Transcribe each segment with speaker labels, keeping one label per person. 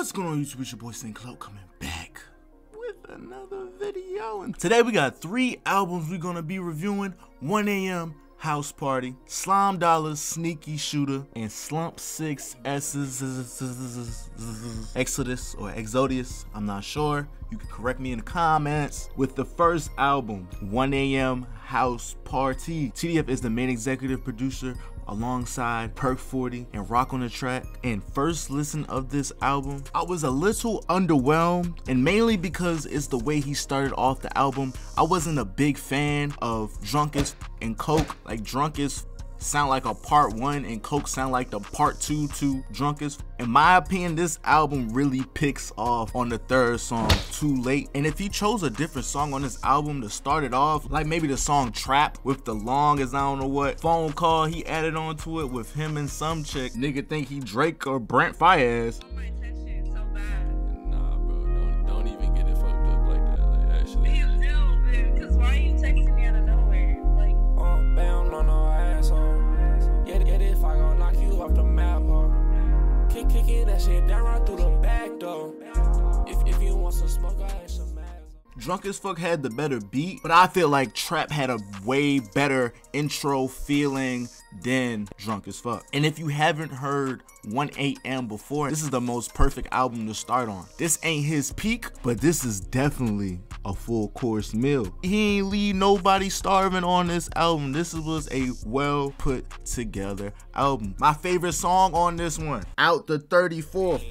Speaker 1: What's going on YouTube? It's your boy Saint Klout coming back with another video. And today we got three albums we're gonna be reviewing. 1 a.m. House Party, Slime Dollaz, Sneaky Shooter, and Slump 6 Exodus or Exodius. I'm not sure. You can correct me in the comments. With the first album, 1 a.m. House Party. TDF is the main executive producer alongside Perk 40 and Rock on the Track. And first listen of this album, I was a little underwhelmed and mainly because it's the way he started off the album. I wasn't a big fan of Drunkest and Coke, like Drunkest sound like a part one and Coke sound like the part two to Drunkest. In my opinion, this album really picks off on the third song, Too Late. And if he chose a different song on this album to start it off, like maybe the song Trap with the long as I don't know what phone call he added onto it with him and some chick, nigga think he Drake or Brent Faiyaz. Drunk as Fuck had the better beat, but I feel like Trap had a way better intro feeling than Drunk as Fuck. And if you haven't heard 1 a.m. before, this is the most perfect album to start on. This ain't his peak, but this is definitely a full course meal. He ain't leave nobody starving on this album. This was a well put together album. My favorite song on this one, Out the 34th.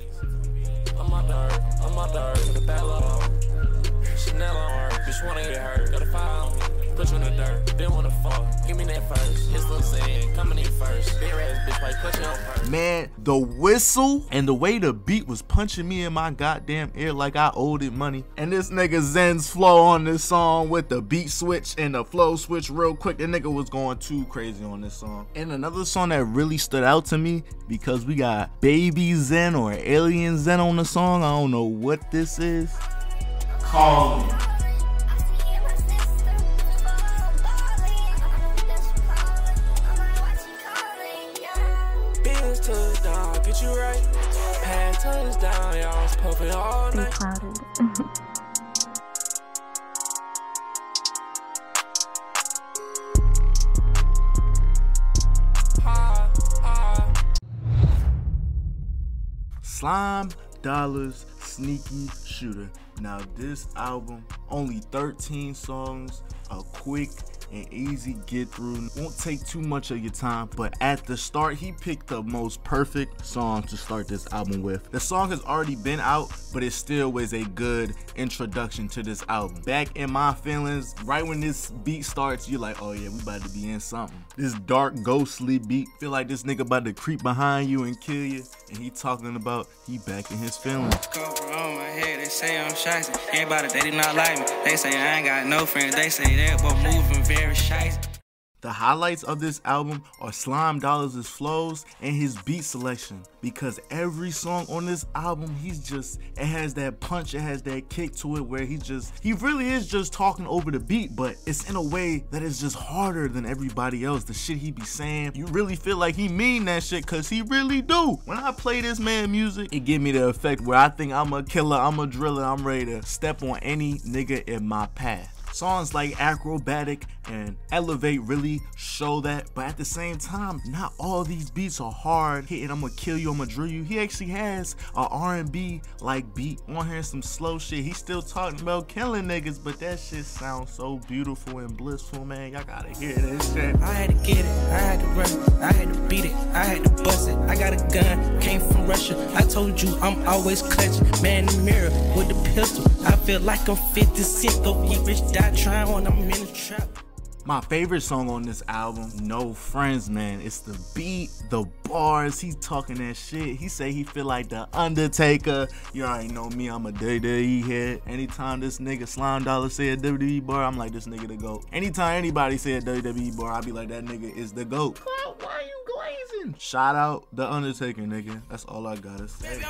Speaker 1: Bitch wanna get hurt, file put you in the dirt. Been wanna give me that first. It's Lil Sin, coming in first. Big ass bitch, like on first. Man, the whistle and the way the beat was punching me in my goddamn ear like I owed it money. And this nigga Zen's flow on this song with the beat switch and the flow switch real quick. The nigga was going too crazy on this song. And another song that really stood out to me because we got Baby Zen or Alien Zen on the song. I don't know what this is. Call me. get you right. Pad touchdown, y'all was puffing all night. clouded. Slime Dollaz Sneaky Shooter. Now, this album, only 13 songs, a quick and easy get through. Won't take too much of your time, but at the start, he picked the most perfect song to start this album with. The song has already been out, but it still was a good introduction to this album. Back in my feelings, right when this beat starts, you're like, oh yeah, we about to be in something. This dark, ghostly beat, feel like this nigga about to creep behind you and kill you, and he talking about he back in his feelings. They say I'm Everybody, they did not like me. They say I ain't got no friends. They say that, but moving very very The highlights of this album are Slime Dollaz' flows and his beat selection because every song on this album, he's just, it has that punch, it has that kick to it where he just, he really is just talking over the beat, but it's in a way that is just harder than everybody else. The shit he be saying, you really feel like he mean that shit because he really do. When I play this man music, it give me the effect where I think I'm a killer, I'm a driller, I'm ready to step on any nigga in my path. Songs like Acrobatic and Elevate really show that, but at the same time, not all these beats are hard hitting. I'm gonna kill you, I'm gonna drill you. He actually has a R&B like beat on here, some slow shit. He's still talking about killing niggas, but that shit sounds so beautiful and blissful, man. Y'all gotta hear this shit. I had to get it, I had to run, I had to beat it, I had to bust it. I got a gun, came from Russia. I told you I'm always clutching, man in the mirror with the pistol. I feel like I'm 50 Cent, go get rich, die trying when I'm in the trap. My favorite song on this album, No Friends, man. It's the beat, the bars. He's talking that shit. He say he feel like the Undertaker. You already know me, I'm a day WWE head. Anytime this nigga Slime Dollar say a WWE bar, I'm like, this nigga the GOAT. Anytime anybody say a WWE bar, I be like, that nigga is the GOAT. Why are you glazing? Shout out the Undertaker, nigga. That's all I gotta say. Baby,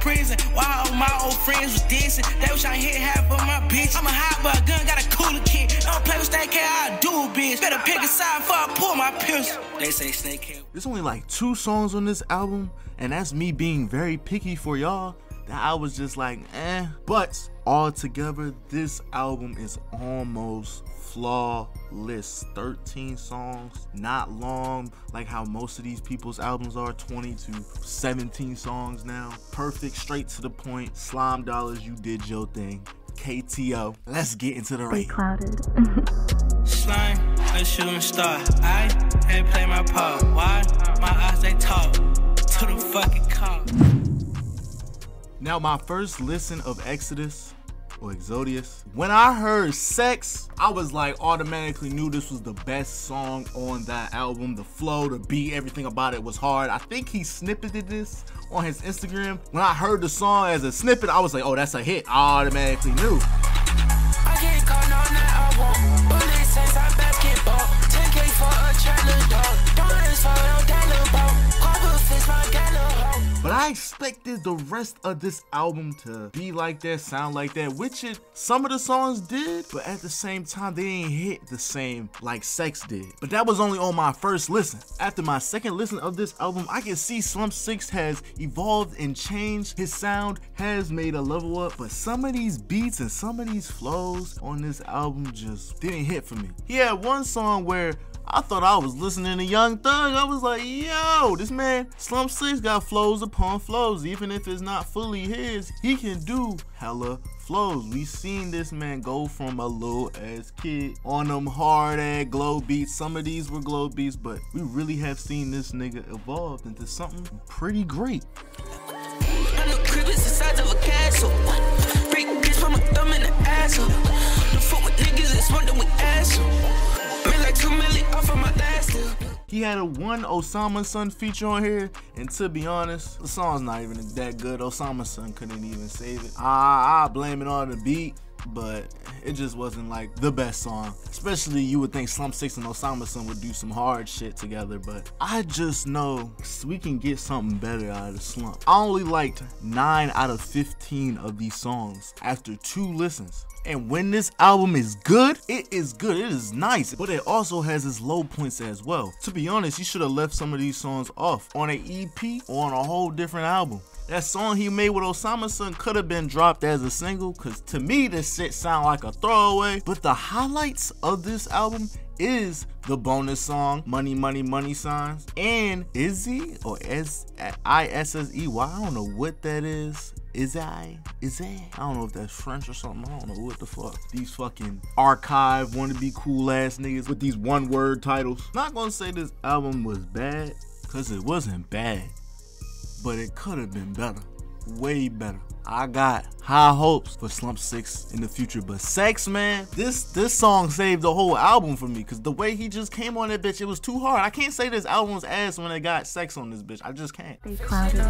Speaker 2: prison. While all my old friends was dancing, they was trying to hit half of my bitch. I'm a hot but gun, got a cooler kid. Don't play with Snake I do a bitch. Better pick a side before I pull my pistol. They say Snake
Speaker 1: There's only like two songs on this album, and that's me being very picky for y'all I was just like, eh. But altogether, this album is almost flawless. 13 songs not long like how most of these people's albums are 20 to 17 songs now. Perfect straight to the point. Slime Dollaz you did your thing. KTO let's get into the rain.
Speaker 3: Clouded
Speaker 2: slime a shooting star. I ain't play my part. Why? My eyes they talk. To the fucking cop
Speaker 1: now my first listen of Exodus or Exodius, When I heard Sex, I was like automatically knew this was the best song on that album. The flow, the beat, everything about it was hard. I think he snippeted this on his Instagram. When I heard the song as a snippet, I was like, oh, that's a hit. I automatically knew. But Expected the rest of this album to be like that, sound like that, which it some of the songs did, but at the same time they ain't hit the same like Sex did. But that was only on my first listen. After my second listen of this album, I can see Slump Six has evolved and changed. His sound has made a level up, but some of these beats and some of these flows on this album just didn't hit for me. He had one song where I thought I was listening to Young Thug. I was like, yo, this man, Slump Six got flows upon flows. Even if it's not fully his, he can do hella flows. We seen this man go from a little ass kid on them hard ass glow beats. Some of these were glow beats, but we really have seen this nigga evolve into something pretty great. He had a one Osamason feature on here, and to be honest, the song's not even that good. Osamason couldn't even save it. I, I blame it on the beat but it just wasn't like the best song. Especially you would think Slump Six and Osamason would do some hard shit together, but I just know we can get something better out of Slump. I only liked 9 out of 15 of these songs after two listens. And when this album is good, it is good. It is nice. But it also has its low points as well. To be honest, you should have left some of these songs off on an EP or on a whole different album. That song he made with Osamason could have been dropped as a single, cause to me this shit sound like a throwaway. But the highlights of this album is the bonus song Money Money Money Signs and Izzy or S I S S E Y. I don't know what that is. Is I? Is that? I don't know if that's French or something. I don't know what the fuck. These fucking archive wanna be cool ass niggas with these one word titles. Not gonna say this album was bad, cause it wasn't bad but it could have been better. Way better. I got high hopes for Slump Six in the future, but Sex Man, this this song saved the whole album for me because the way he just came on that bitch, it was too hard. I can't say this album's ass when it got sex on this bitch. I just can't. They clouded.